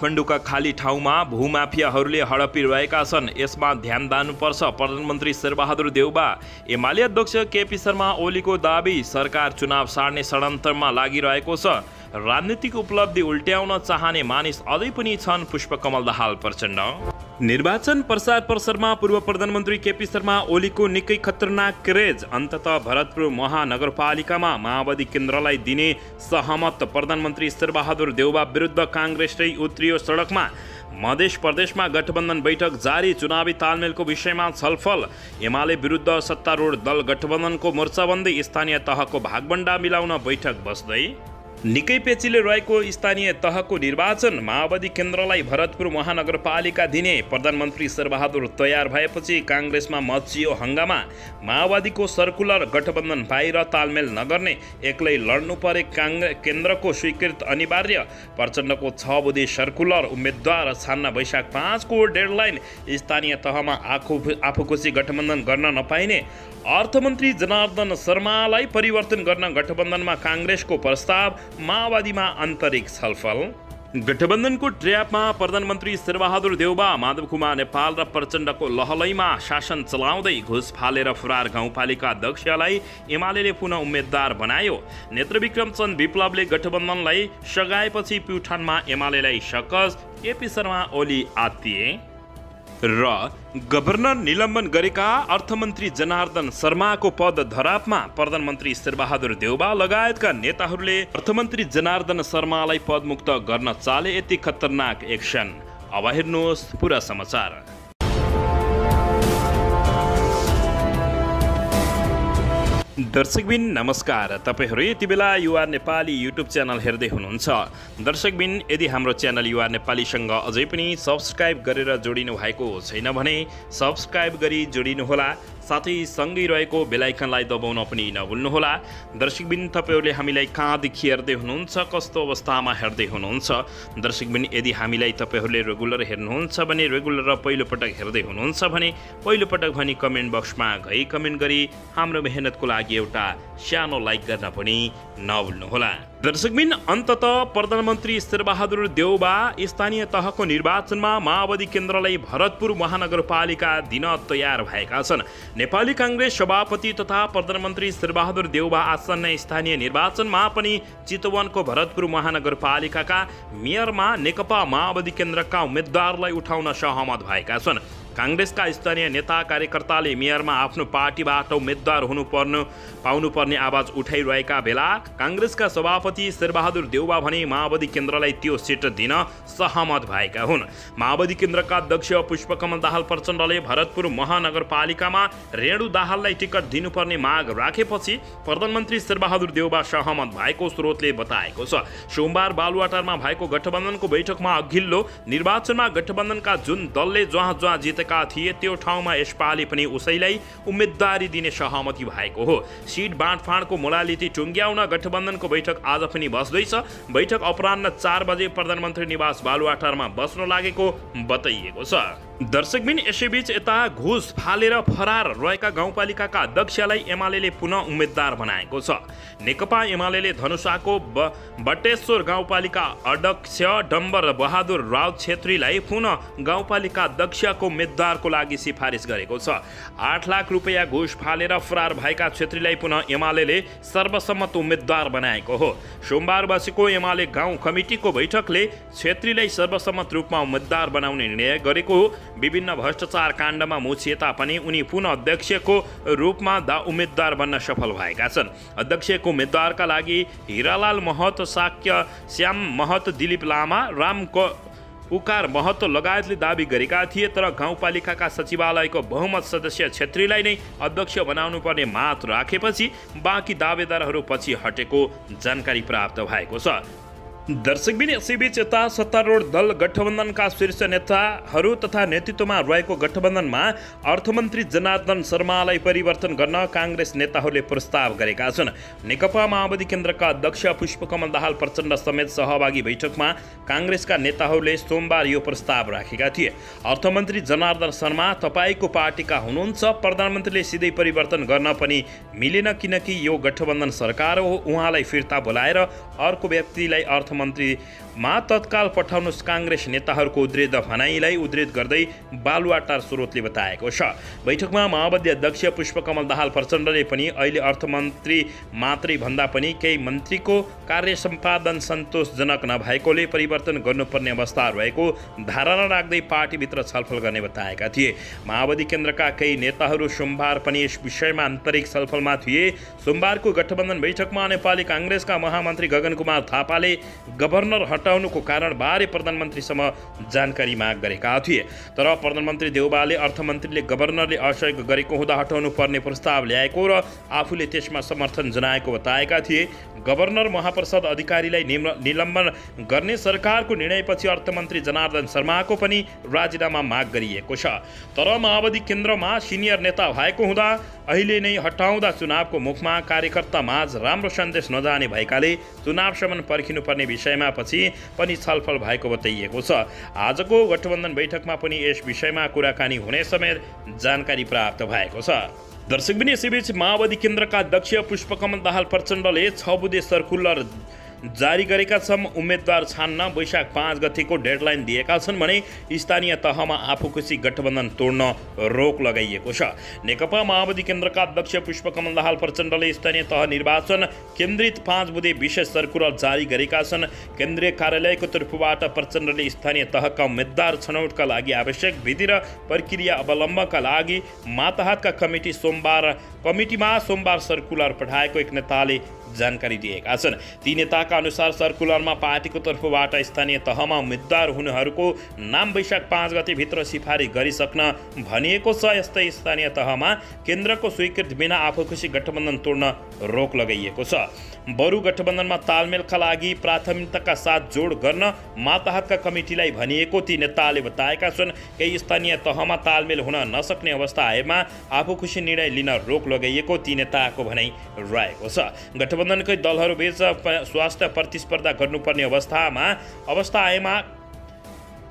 काठमाडौँका खाली ठाउँमा भूमाफियाहरूले हडपिरहेका छन्। यसमा ध्यान दिनुपर्छ प्रधानमन्त्री शेरबहादुर देउबा एमाले अध्यक्ष केपी शर्मा ओलीको दावी सरकार चुनाव सार्ने षड्यन्त्रमा लागिरहेको छ। राजनीतिक उपलब्धि उल्ट्याउन चाहने मानिस अझै पनि छन् पुष्पकमल दाहाल प्रचण्ड। निर्वाचन प्रचार प्रसारमा पूर्व प्रधानमन्त्री केपी शर्मा ओलीको निकै खतरनाक क्रेज। अन्तत भरतपुर महानगरपालिकामा माओवादी केन्द्रलाई दिने सहमत प्रधानमन्त्री शेरबहादुर देउबा विरुद्ध काङ्ग्रेसै उत्रियो सडकमा। मध्य प्रदेशमा गठबन्धन बैठक जारी चुनावी तालमेलको विषयमा छलफल। एमाले विरुद्ध सत्तारूढ दल गठबन्धनको मोर्चाबन्दी स्थानीय तहको भागबन्डा मिलाउन बैठक बस्दै निकै पेचिलो रहेको स्थानीय तहको निर्वाचन माओवादी केन्द्रलाई भरतपुर महानगरपालिका दिने। प्रधानमन्त्री शेरबहादुर तयार भएपछि काङ्ग्रेसमा मचियो हङ्गामा माओवादीको सर्कुलर गठबन्धन बाहिर तालमेल नगर्ने एक्लै लड्नु परे काङ्ग्रे केन्द्रको स्वीकृत अनिवार्य। प्रचण्डको छ बुधे सर्कुलर उम्मेद्वार छान्न वैशाख पाँचको डेडलाइन। स्थानीय तहमा आफू आफूखुसी गठबन्धन गर्न नपाइने। अर्थमन्त्री जनार्दन शर्मालाई परिवर्तन गर्न गठबन्धनमा काङ्ग्रेसको प्रस्ताव। माओवादीमा आन्तरिक छलफल। गठबन्धनको ट्र्यापमा प्रधानमन्त्री शेरबहादुर देउबा माधव कुमार नेपाल र प्रचण्डको लहलैमा शासन चलाउँदै घुस फालेर फुरार गाउँपालिका अध्यक्षलाई एमाले पुनः उम्मेद्वार बनायो। नेत्रविक्रम चन्द विप्लवले गठबन्धनलाई सघाएपछि प्युठानमा एमालेलाई सकस केपी शर्मा ओली आत्तिए। र गभर्नर निलम्बन गरेका अर्थमन्त्री जनार्दन शर्माको पद धरापमा प्रधानमन्त्री शेरबहादुर देउबा लगायतका नेताहरूले अर्थमन्त्री जनार्दन शर्मालाई पदमुक्त गर्न चाले यति खतरनाक एक्सन। अब हेर्नुहोस् पुरा समाचार। दर्शकबिन नमस्कार। तपाईँहरू यति बेला युवा नेपाली युट्युब च्यानल हेर्दै हुनुहुन्छ। दर्शकबिन यदि हाम्रो च्यानल युवा नेपालीसँग अझै पनि सब्सक्राइब गरेर जोडिनु भएको छैन भने सब्सक्राइब गरी जोडिनुहोला। साथै सँगै रहेको बेलायकनलाई दबाउन पनि नभुल्नुहोला। दर्शकबिन तपाईँहरूले हामीलाई कहाँदेखि हेर्दै हुनुहुन्छ कस्तो अवस्थामा हेर्दै हुनुहुन्छ? दर्शकबिन यदि हामीलाई तपाईँहरूले रेगुलर हेर्नुहुन्छ भने रेगुलर र पहिलोपटक हेर्दै हुनुहुन्छ भने पहिलोपटक भने कमेन्ट बक्समा गई कमेन्ट गरी हाम्रो मेहनतको लागि एउटा सानो लाइक गर्न पनि नभुल्नुहोला। दर्शकबिन अन्तत प्रधानमन्त्री शेरबहादुर देउबा स्थानीय तहको निर्वाचनमा माओवादी केन्द्रलाई भरतपुर महानगरपालिका दिन तयार भएका छन्। नेपाली काङ्ग्रेस सभापति तथा प्रधानमन्त्री शेरबहादुर देउबा आसन्न स्थानीय निर्वाचनमा पनि चितवनको भरतपुर महानगरपालिकाका मेयरमा नेकपा माओवादी केन्द्रका उम्मेद्वारलाई उठाउन सहमत भएका छन्। काङ्ग्रेसका स्थानीय नेता कार्यकर्ताले मेयरमा आफ्नो पार्टीबाट उम्मेद्वार हुनुपर्नु पाउनुपर्ने आवाज उठाइरहेका बेला काङ्ग्रेसका सभापति शेरबहादुर देउबा भने माओवादी केन्द्रलाई त्यो सिट दिन सहमत भएका हुन्। माओवादी केन्द्रका अध्यक्ष पुष्पकमल दाहाल प्रचण्डले भरतपुर महानगरपालिकामा रेणु दाहाललाई टिकट दिनुपर्ने माग राखेपछि प्रधानमन्त्री शेरबहादुर देउबा सहमत भएको स्रोतले बताएको छ। सोमबार बालुवाटारमा भएको गठबन्धनको बैठकमा अघिल्लो निर्वाचनमा गठबन्धनका जुन दलले जहाँ जहाँ जितेका थिए त्यो ठाउँमा यसपालि पनि उसैलाई उम्मेदवारी दिने सहमति भएको हो। सिट बाँडफाँडको मोडालिटी टुङ्ग्याउन गठबन्धनको बैठक आज पनि बस्दैछ। बैठक अपरान्न चार बजे प्रधानमन्त्री निवास बालुवाटारमा बस्न लागेको बताइएको छ। दर्शकबिन यसैबीच यता घुस फालेर फरार रहेका गाउँपालिकाका अध्यक्षलाई एमाले पुनः उम्मेद्वार बनाएको छ। नेकपा एमाले धनुषाको ब बटेश्वर गाउँपालिका अध्यक्ष डम्बर बहादुर राउत छेत्रीलाई पुनः गाउँपालिका अध्यक्षको उम्मेद्वारको लागि सिफारिस गरेको छ। आठ लाख रुपियाँ घुस फालेर फरार भएका छेत्रीलाई पुनः एमाले सर्वसम्मत उम्मेद्वार बनाएको हो। सोमबार बसेको एमाले गाउँ कमिटीको बैठकले छेत्रीलाई सर्वसम्मत रूपमा उम्मेद्वार बनाउने निर्णय गरेको हो। विभिन्न भ्रष्टाचार काण्डमा मुछिए तापनि उनी पुनः अध्यक्षको रूपमा दा उम्मेद्वार बन्न सफल भएका छन्। अध्यक्षको उम्मेद्वारका लागि हिरालाल महत साक्य श्याम महत दिलीप लामा राम उकार महत्व लगायतले दावी गरेका थिए तर गाउँपालिकाका सचिवालयको बहुमत सदस्य छेत्रीलाई नै अध्यक्ष बनाउनु पर्ने मात राखेपछि बाँकी दावेदारहरू पछि हटेको जानकारी प्राप्त भएको छ। दर्शकबिन यसैबीच यता सत्तारूढ दल गठबन्धनका शीर्ष नेताहरू तथा नेतृत्वमा रहेको गठबन्धनमा अर्थमन्त्री जनार्दन शर्मालाई परिवर्तन गर्न काङ्ग्रेस नेताहरूले प्रस्ताव गरेका छन्। नेकपा माओवादी केन्द्रका अध्यक्ष पुष्पकमल दाहाल प्रचण्ड समेत सहभागी बैठकमा काङ्ग्रेसका नेताहरूले सोमबार यो प्रस्ताव राखेका थिए। अर्थमन्त्री जनार्दन शर्मा तपाईँको पार्टीका हुनुहुन्छ प्रधानमन्त्रीले सिधै परिवर्तन गर्न पनि मिलेन किनकि यो गठबन्धन सरकार हो उहाँलाई फिर्ता बोलाएर अर्को व्यक्तिलाई अर्थ अर्थमन्त्री मा तत्काल पठाउनुहोस् काङ्ग्रेस नेताहरूको उद्रेत भनाइलाई उद्रेत गर्दै बालुवाटार स्रोतले बताएको छ। बैठकमा माओवादी अध्यक्ष पुष्पकमल दाहाल प्रचण्डले पनि अहिले अर्थमन्त्री मात्रै भन्दा पनि केही मन्त्रीको कार्य सम्पादन सन्तोषजनक नभएकोले परिवर्तन गर्नुपर्ने अवस्था रहेको धारणा राख्दै पार्टीभित्र छलफल गर्ने बताएका थिए। माओवादी केन्द्रका केही नेताहरू सोमबार पनि यस विषयमा आन्तरिक छलफलमा थिए। सोमबारको गठबन्धन बैठकमा नेपाली काङ्ग्रेसका महामन्त्री गगन कुमार थापाले गभर्नर हटाउनुको कारणबारे प्रधानमन्त्रीसम्म जानकारी माग गरेका थिए। तर प्रधानमन्त्री देउबाले अर्थमन्त्रीले गभर्नरले असहयोग गरेको हुँदा हटाउनु पर्ने प्रस्ताव ल्याएको र आफूले त्यसमा समर्थन जनाएको बताएका थिए। गभर्नर महाप्रसाद अधिकारीलाई निलम्बन गर्ने सरकारको निर्णयपछि अर्थमन्त्री जनार्दन शर्माको पनि राजीनामा माग गरिएको छ। तर माओवादी केन्द्रमा सिनियर नेता भएको हुँदा अहिले नै हटाउँदा चुनावको मुखमा कार्यकर्ता माझ राम्रो सन्देश नजाने भएकाले चुनावसम्म पर्खिनुपर्ने विषयमा पछि पनि छलफल भएको बताइएको छ। आजको गठबन्धन बैठकमा पनि यस विषयमा कुराकानी हुने समेत जानकारी प्राप्त भएको छ। दर्शकबिनी यसैबीच माओवादी केन्द्रका अध्यक्ष पुष्पकमल दाहाल प्रचण्डले छ बुधे सर्कुलर जारी गरेका छन्। उम्मेद्वार छान्न वैशाख पाँच गतिको डेडलाइन दिएका छन् भने स्थानीय तहमा आफू खुसी गठबन्धन तोड्न रोक लगाइएको छ। नेकपा माओवादी केन्द्रका अध्यक्ष पुष्पकमल दाहाल प्रचण्डले स्थानीय तह निर्वाचन केन्द्रित पाँच बुधे विशेष सर्कुलर जारी गरेका छन्। केन्द्रीय कार्यालयको तर्फबाट प्रचण्डले स्थानीय तहका उम्मेद्वार छनौटका लागि आवश्यक विधि र प्रक्रिया अवलम्बनका लागि माताहातका कमिटी सोमबार कमिटीमा सोमबार सर्कुलर पठाएको एक नेताले जानकारी दिएका छन्। ती नेताका अनुसार सर्कुलरमा पार्टीको तर्फबाट स्थानीय तहमा उम्मेद्वार हुनेहरूको नाम वैशाख पाँच गतिभित्र सिफारिस गरिसक्न भनिएको छ। यस्तै स्थानीय तहमा केन्द्रको स्वीकृति बिना आफू खुसी गठबन्धन तोड्न रोक लगाइएको छ। बरु गठबन्धनमा तालमेलका लागि प्राथमिकताका साथ जोड गर्न माताहतका कमिटीलाई भनिएको ती नेताले बताएका छन्। केही स्थानीय तहमा तालमेल हुन नसक्ने अवस्था आएमा आफू खुसी निर्णय लिन रोक लगाइएको ती नेताको भनाइ रहेको छ। गठबन्धनकै दलहरूबीच स्वास्थ्य प्रतिस्पर्धा गर्नुपर्ने अवस्थामा अवस्था आएमा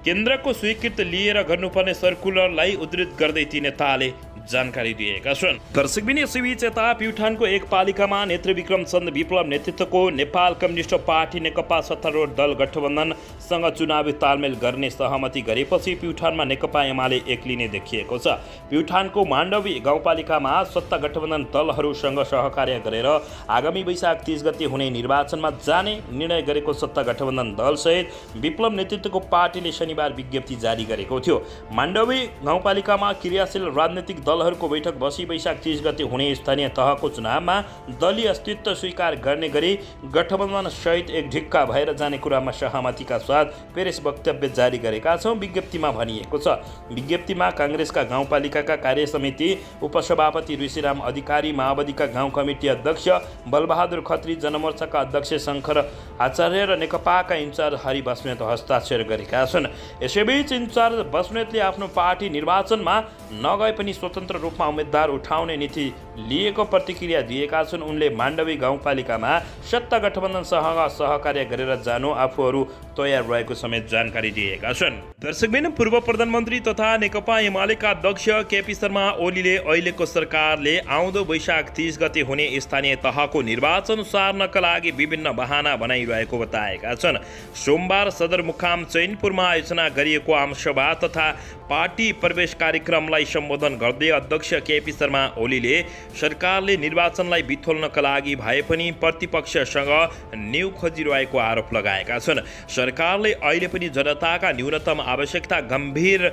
केन्द्रको स्वीकृति लिएर गर्नुपर्ने सर्कुलरलाई उद्धृत गर्दै ती नेताले। जानकारी दिएका छन्। दर्शकबिन यसैबीच यता प्युठानको एक पालिकामा नेत्र विक्रम चन्द विप्लव नेतृत्वको नेपाल कम्युनिस्ट पार्टी नेकपा सत्तारूढ दल गठबन्धनसँग चुनावी तालमेल गर्ने सहमति गरेपछि प्युठानमा नेकपा एमाले एक्लिने देखिएको छ। प्युठानको माण्डवी गाउँपालिकामा सत्ता गठबन्धन दलहरूसँग सहकार्य गरेर आगामी वैशाख तिस गति हुने निर्वाचनमा जाने निर्णय गरेको सत्ता गठबन्धन दलसहित विप्लव नेतृत्वको पार्टीले शनिबार विज्ञप्ति जारी गरेको थियो। माण्डवी गाउँपालिकामा क्रियाशील राजनैतिक दल दलहरूको बैठक बसी वैशाख तिस गते हुने स्थानीय तहको चुनावमा दलीय अस्तित्व स्वीकार गर्ने गरी गठबन्धन सहित एक ढिक्का भएर जाने कुरामा सहमतिका साथ पेरेस वक्तव्य जारी गरेका छौँ विज्ञप्तिमा भनिएको छ। विज्ञप्तिमा काङ्ग्रेसका गाउँपालिकाका कार्य समिति उपसभापति ऋषिराम अधिकारी माओवादीका गाउँ कमिटी अध्यक्ष बलबहादुर खत्री जनमोर्चाका अध्यक्ष शङ्कर आचार्य र नेकपाका इन्चार्ज हरि बस्नेत हस्ताक्षर गरेका छन्। यसैबीच इन्चार्ज बस्नेतले आफ्नो पार्टी निर्वाचनमा नगए पनि स्वतन्त्र स्वतन्त्र रूपमा उम्मेद्वार उठाउने नीति लिएको प्रतिक्रिया दिएका छन्। उनले माण्डवी गाउँपालिकामा सत्ता गठबन्धनसँग सहकार्य गरेर जानु आफूहरू तयार रहेको समेत जानकारी दिएका छन्। दर्शकबिन पूर्व प्रधानमन्त्री तथा नेकपा एमालेका अध्यक्ष केपी शर्मा ओलीले अहिलेको सरकारले आउँदो वैशाख तिस गते हुने स्थानीय तहको निर्वाचन सार्नका लागि विभिन्न बहाना बनाइरहेको बताएका छन्। सोमबार सदरमुकाम चैनपुरमा आयोजना गरिएको आमसभा तथा पार्टी प्रवेश कार्यक्रमलाई सम्बोधन गर्दै अध्यक्ष केपी शर्मा ओलीले सरकारले निर्वाचनलाई बिथोल्नका लागि भए पनि प्रतिपक्षसँग न्यु खोजिरहेको आरोप लगाएका छन्। सरकारले अहिले पनि जनताका न्यूनतम आवश्यकता गम्भीर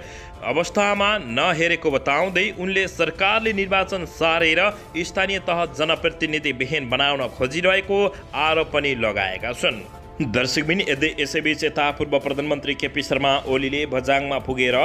अवस्थामा नहेरेको बताउँदै उनले सरकारले निर्वाचन सारेर स्थानीय तह जनप्रतिनिधि विहीन बनाउन खोजिरहेको आरोप पनि लगाएका छन्। दर्शकबिन यदि यसैबीच यता पूर्व प्रधानमन्त्री केपी शर्मा ओलीले बजाङमा पुगेर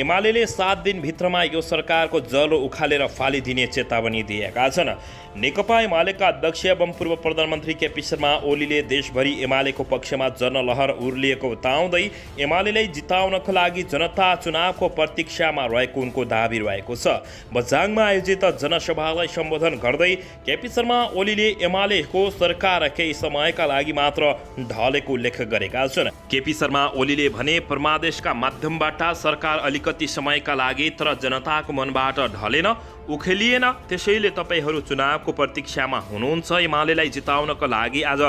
एमाले सात दिनभित्रमा यो सरकारको जलो उखालेर फालिदिने चेतावनी दिएका छन्। नेकपा एमालेका अध्यक्ष एवं पूर्व प्रधानमन्त्री केपी शर्मा ओलीले देशभरि एमालेको पक्षमा जनलहर उर्लिएको बताउँदै एमालेलाई जिताउनको लागि जनता चुनावको प्रतीक्षामा रहेको उनको दावी रहेको छ। बजाङमा आयोजित जनसभालाई सम्बोधन गर्दै केपी शर्मा ओलीले एमालेको सरकार केही समयका लागि मात्र ढलेको उल्लेख गरेका छन्। केपी शर्मा ओलीले भने परमादेशका माध्यमबाट सरकार अलिकति समयका लागि तर जनताको मनबाट ढलेन उखेलिएन। त्यसैले तपाईँहरू चुनावको प्रतीक्षामा हुनुहुन्छ। एमालेलाई जिताउनको लागि आज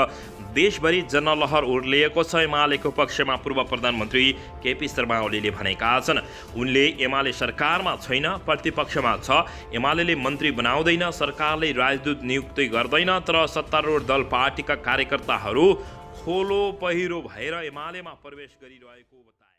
देशभरि जनलहर उर्लिएको छ। एमालेको पक्षमा पूर्व प्रधानमन्त्री केपी शर्मा ओलीले भनेका छन्। उनले एमाले सरकारमा छैन प्रतिपक्षमा छ। एमाले मन्त्री बनाउँदैन सरकारले राजदूत नियुक्ति गर्दैन तर सत्तारूढ दल पार्टीका कार्यकर्ताहरू खोलो पहिरो भएर एमालेमा प्रवेश गरिरहेको बताए